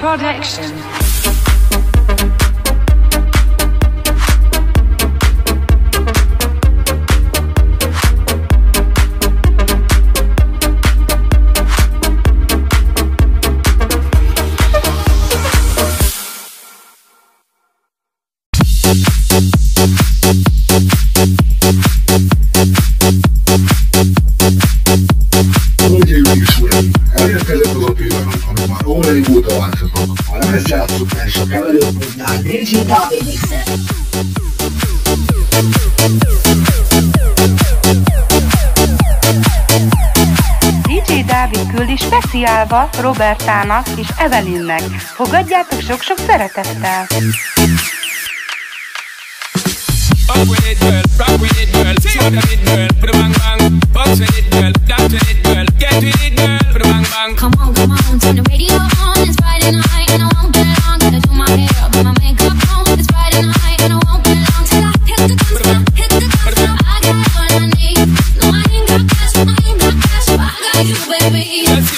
Production. Óráig óta vártatok. A lemezjátszók és a keverőknál DJ David Mixer. DJ Dávid küldi speciálba Robertának és Evelynnek. Fogadjátok sok-sok szeretettel! Up a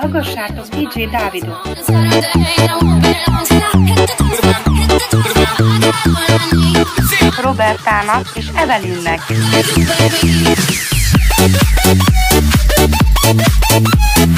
Hallgassátok DJ Dávidot! Robertának és Evelynnek. More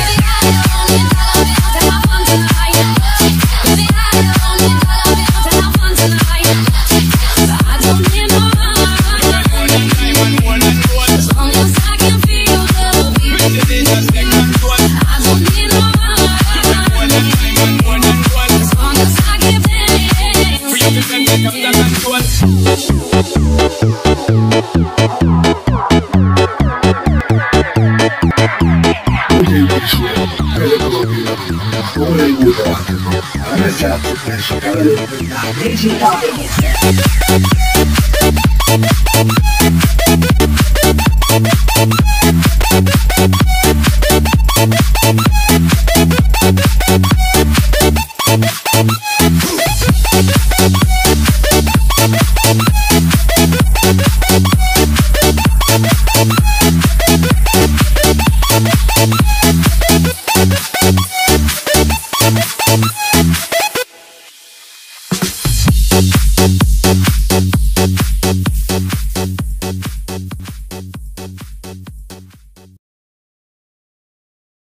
Yeah. Digital.